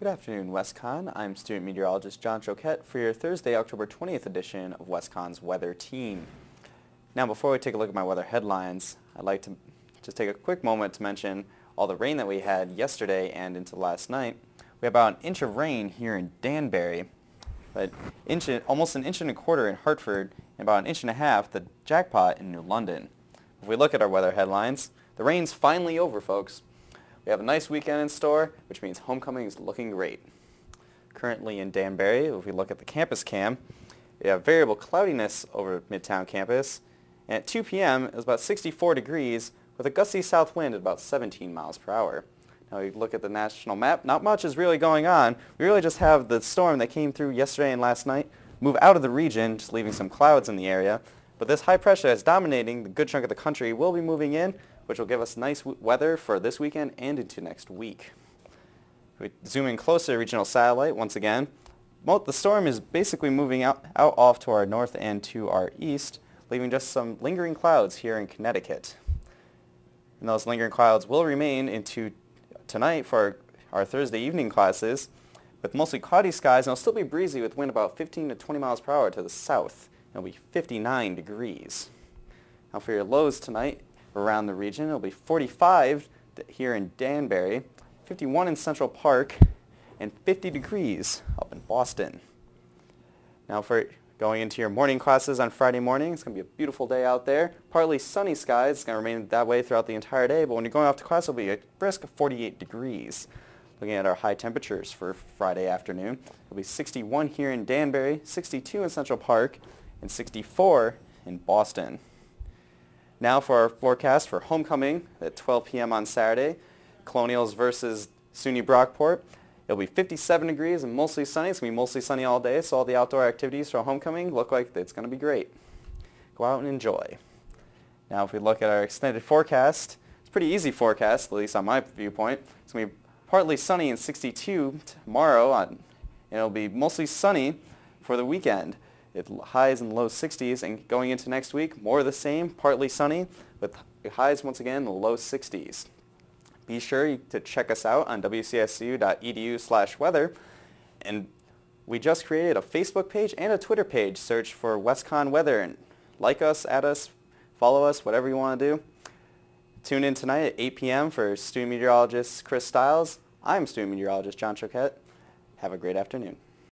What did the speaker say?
Good afternoon, WestConn. I'm student meteorologist John Choquette for your Thursday, October 20th edition of WestConn's Weather Team. Now, before we take a look at my weather headlines, I'd like to just take a quick moment to mention all the rain that we had yesterday and into last night. We had about an inch of rain here in Danbury, but inch, almost an inch and a quarter in Hartford, and about an inch and a half, the jackpot in New London. If we look at our weather headlines, the rain's finally over, folks. We have a nice weekend in store, which means homecoming is looking great. Currently in Danbury, if we look at the campus cam, we have variable cloudiness over Midtown campus. And at 2 p.m., it was about 64 degrees with a gusty south wind at about 17 miles per hour. Now we look at the national map, not much is really going on. We really just have the storm that came through yesterday and last night move out of the region, just leaving some clouds in the area. But this high pressure that's dominating the good chunk of the country will be moving in, which will give us nice weather for this weekend and into next week. We zoom in closer to regional satellite once again. The storm is basically moving out, out off to our north and to our east, leaving just some lingering clouds here in Connecticut. And those lingering clouds will remain into tonight for our, our Thursday evening classes with mostly cloudy skies and it'll still be breezy with wind about 15 to 20 miles per hour to the south. It'll be 59 degrees. Now for your lows tonight, around the region. It'll be 45 here in Danbury, 51 in Central Park, and 50 degrees up in Boston. Now for going into your morning classes on Friday morning, it's going to be a beautiful day out there. Partly sunny skies. It's going to remain that way throughout the entire day, but when you're going off to class, it'll be a brisk 48 degrees. Looking at our high temperatures for Friday afternoon, it'll be 61 here in Danbury, 62 in Central Park, and 64 in Boston. Now for our forecast for homecoming at 12 p.m. on Saturday, Colonials versus SUNY Brockport. It'll be 57 degrees and mostly sunny. It's going to be mostly sunny all day, so all the outdoor activities for homecoming look like it's going to be great. Go out and enjoy. Now if we look at our extended forecast, it's pretty easy forecast, at least on my viewpoint. It's going to be partly sunny and 62 tomorrow, on, and it'll be mostly sunny for the weekend. It highs in the low 60s, and going into next week, more of the same, partly sunny, with highs once again in the low 60s. Be sure to check us out on wcsu.edu slash weather. And we just created a Facebook page and a Twitter page. Search for WestConn Weather and like us, add us, follow us, whatever you want to do. Tune in tonight at 8 p.m. for student meteorologist Chris Stiles. I'm student meteorologist John Choquette. Have a great afternoon.